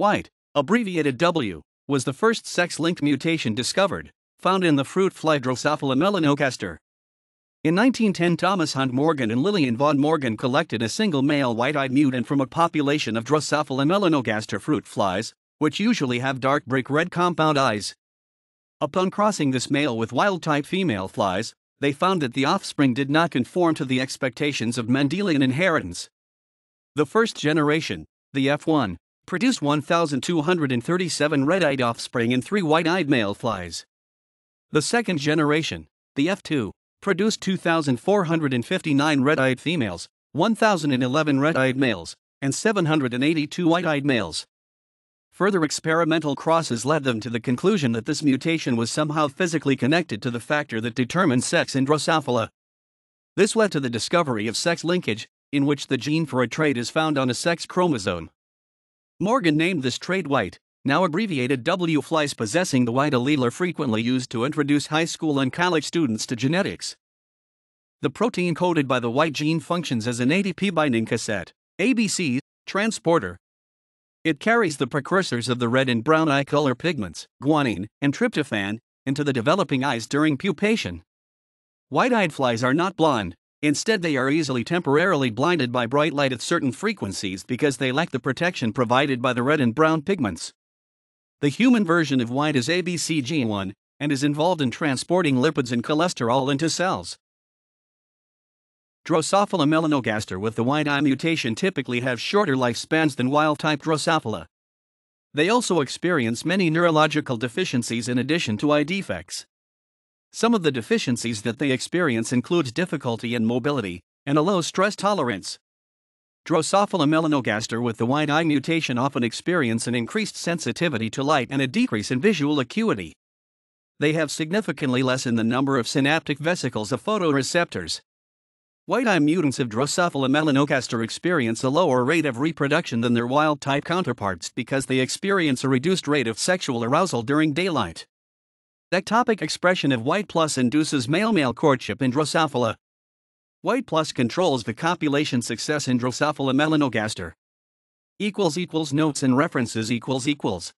White, abbreviated W, was the first sex linked mutation discovered, found in the fruit fly Drosophila melanogaster. In 1910, Thomas Hunt Morgan and Lilian Vaughan Morgan collected a single male white eyed mutant from a population of Drosophila melanogaster fruit flies, which usually have dark brick red compound eyes. Upon crossing this male with wild type female flies, they found that the offspring did not conform to the expectations of Mendelian inheritance. The first generation, the F1, produced 1,237 red eyed offspring and three white eyed male flies. The second generation, the F2, produced 2,459 red eyed females, 1,011 red eyed males, and 782 white eyed males. Further experimental crosses led them to the conclusion that this mutation was somehow physically connected to the factor that determines sex in Drosophila. This led to the discovery of sex linkage, in which the gene for a trait is found on a sex chromosome. Morgan named this trait white, now abbreviated W. Flies possessing the white allele are frequently used to introduce high school and college students to genetics. The protein coded by the white gene functions as an ATP binding cassette, ABC, transporter, it carries the precursors of the red and brown eye color pigments, guanine and tryptophan, into the developing eyes during pupation. White eyed flies are not blind, instead, they are easily temporarily blinded by bright light at certain frequencies because they lack the protection provided by the red and brown pigments. The human version of white is ABCG1 and is involved in transporting lipids and cholesterol into cells. Drosophila melanogaster with the white eye mutation typically have shorter lifespans than wild type Drosophila. They also experience many neurological deficiencies in addition to eye defects. Some of the deficiencies that they experience include difficulty in mobility and a low stress tolerance. Drosophila melanogaster with the white eye mutation often experience an increased sensitivity to light and a decrease in visual acuity. They have significantly less in the number of synaptic vesicles of photoreceptors, White eye mutants of Drosophila melanogaster experience a lower rate of reproduction than their wild type counterparts because they experience a reduced rate of sexual arousal during daylight. Ectopic expression of white plus induces male male courtship in Drosophila. White plus controls the copulation success in Drosophila melanogaster. Equals equals notes and references equals equals.